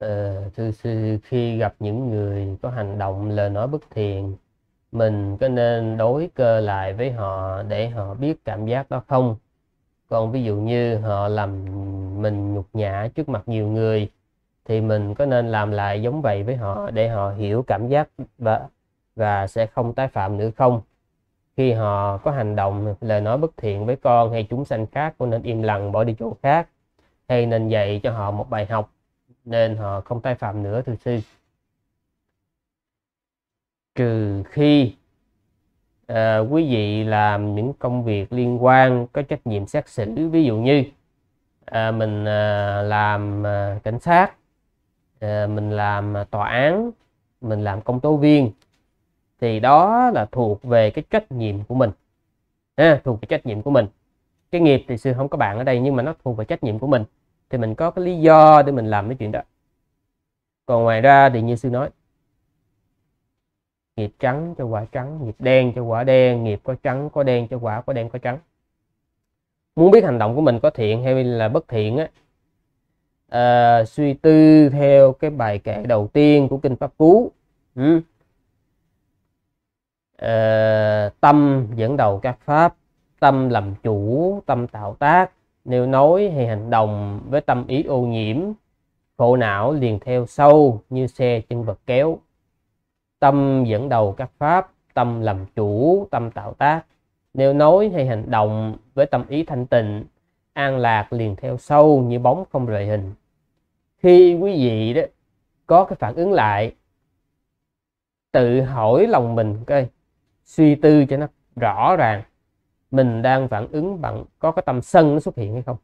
Ờ, thưa sư khi gặp những người có hành động lời nói bất thiện mình có nên đối cơ lại với họ để họ biết cảm giác đó không? Còn ví dụ như họ làm mình nhục nhã trước mặt nhiều người thì mình có nên làm lại giống vậy với họ để họ hiểu cảm giác và và sẽ không tái phạm nữa không? Khi họ có hành động lời nói bất thiện với con hay chúng sanh khác có nên im lặng bỏ đi chỗ khác hay nên dạy cho họ một bài học nên họ không tái phạm nữa thưa sư. Trừ khi à, quý vị làm những công việc liên quan có trách nhiệm xét xử. Ví dụ như à, mình à, làm à, cảnh sát à, mình làm tòa án mình làm công tố viên thì đó là thuộc về cái trách nhiệm của mình. À, thuộc về trách nhiệm của mình. Cái nghiệp thì sư không có bạn ở đây nhưng mà nó thuộc về trách nhiệm của mình thì mình có cái lý do để mình làm cái chuyện đó. Còn ngoài ra thì như sư nói nghiệp trắng cho quả trắng nghiệp đen cho quả đen nghiệp có trắng có đen cho quả có đen có trắng. Muốn biết hành động của mình có thiện hay là bất thiện á à, suy tư theo cái bài kệ đầu tiên của kinh pháp cú. Ừ. à, tâm dẫn đầu các pháp tâm làm chủ tâm tạo tác nếu nói hay hành động với tâm ý ô nhiễm, khổ não liền theo sâu như xe chân vật kéo. Tâm dẫn đầu các pháp, tâm làm chủ, tâm tạo tác. Nếu nói hay hành động với tâm ý thanh tịnh, an lạc liền theo sâu như bóng không rời hình. Khi quý vị đó có cái phản ứng lại, tự hỏi lòng mình, cái suy tư cho nó rõ ràng mình đang phản ứng bằng có cái tâm sân nó xuất hiện hay không?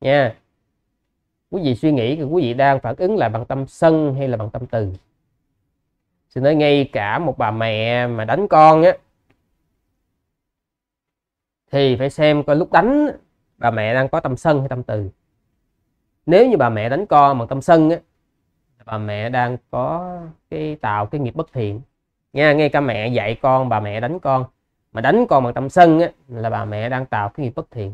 Nha. Quý vị suy nghĩ thì quý vị đang phản ứng lại bằng tâm sân hay là bằng tâm từ? Xin nói ngay cả một bà mẹ mà đánh con á, thì phải xem coi lúc đánh bà mẹ đang có tâm sân hay tâm từ. Nếu như bà mẹ đánh con bằng tâm sân á bà mẹ đang có cái tạo cái nghiệp bất thiện. Nha, ngay cả mẹ dạy con, bà mẹ đánh con mà đánh con bằng tâm sân á, là bà mẹ đang tạo cái nghiệp bất thiện.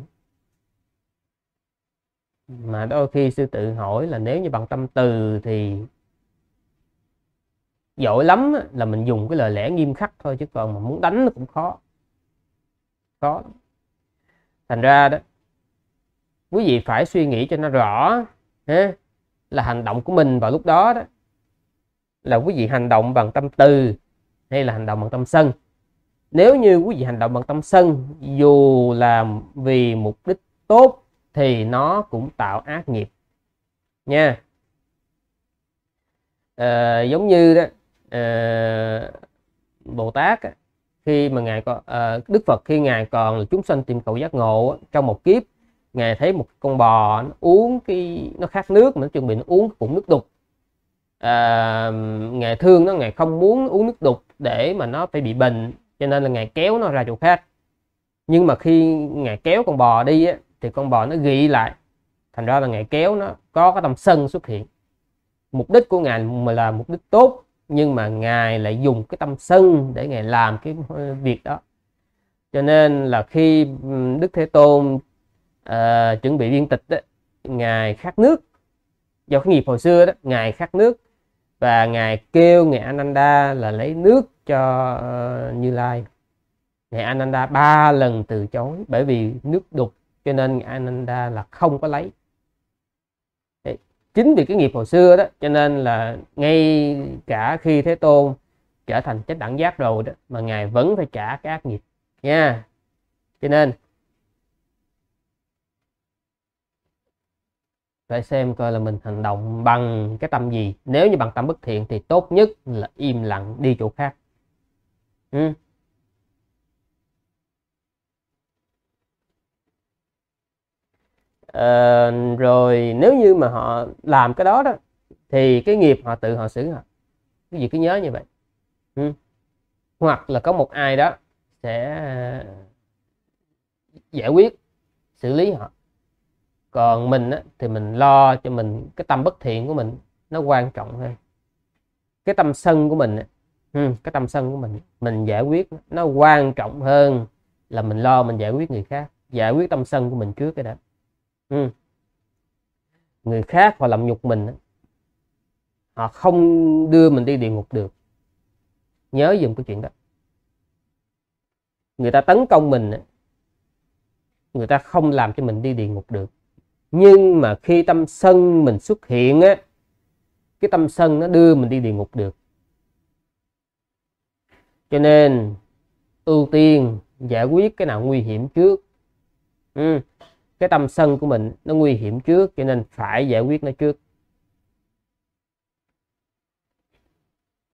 Mà đôi khi sư tự hỏi là nếu như bằng tâm từ thì giỏi lắm là mình dùng cái lời lẽ nghiêm khắc thôi chứ còn mà muốn đánh nó cũng khó. Khó thành ra đó quý vị phải suy nghĩ cho nó rõ ha, là hành động của mình vào lúc đó đó là quý vị hành động bằng tâm từ hay là hành động bằng tâm sân nếu như quý vị hành động bằng tâm sân dù là vì mục đích tốt thì nó cũng tạo ác nghiệp. Nha. À, giống như đó à, bồ tát khi mà ngài có à, đức phật khi ngài còn là chúng sanh tìm cầu giác ngộ trong một kiếp ngài thấy một con bò nó uống cái nó khát nước mà nó chuẩn bị nó uống cũng nước đục. À, ngài thương nó ngài không muốn uống nước đục để mà nó phải bị bệnh cho nên là ngài kéo nó ra chỗ khác. Nhưng mà khi ngài kéo con bò đi á, thì con bò nó ghi lại. Thành ra là ngài kéo nó có cái tâm sân xuất hiện. Mục đích của ngài mà là mục đích tốt nhưng mà ngài lại dùng cái tâm sân để ngài làm cái ờ, việc đó. Cho nên là khi đức thế tôn uh, chuẩn bị viên tịch đó, ngài khát nước. Do cái nghiệp hồi xưa đó ngài khát nước và ngài kêu ngài Ananda là lấy nước cho uh, Như Lai ngài Ananda ba lần từ chối bởi vì nước đục cho nên ngài Ananda là không có lấy Đấy. chính vì cái nghiệp hồi xưa đó cho nên là ngay cả khi Thế Tôn trở thành chánh đẳng giác rồi đó mà ngài vẫn phải trả cái ác nghiệp nha cho nên phải xem coi là mình hành động bằng cái tâm gì. Nếu như bằng tâm bất thiện thì tốt nhất là im lặng đi chỗ khác. Ừ. à, rồi nếu như mà họ làm cái đó đó thì cái nghiệp họ tự họ xử họ. Cái gì cứ nhớ như vậy. Ừ. hoặc là có một ai đó sẽ ờ, giải quyết xử lý họ còn mình á, thì mình lo cho mình cái tâm bất thiện của mình nó quan trọng hơn. Cái tâm sân của mình á, ừ, cái tâm sân của mình mình giải quyết nó quan trọng hơn là mình lo mình giải quyết người khác giải quyết tâm sân của mình trước cái đó ừ. người khác họ làm nhục mình họ không đưa mình đi địa ngục được. Nhớ dùm cái chuyện đó. Người ta tấn công mình người ta không làm cho mình đi địa ngục được nhưng mà khi tâm sân mình xuất hiện á, cái tâm sân nó đưa mình đi địa ngục được cho nên, ưu tiên giải quyết cái nào nguy hiểm trước ừ. cái tâm sân của mình nó nguy hiểm trước, cho nên phải giải quyết nó trước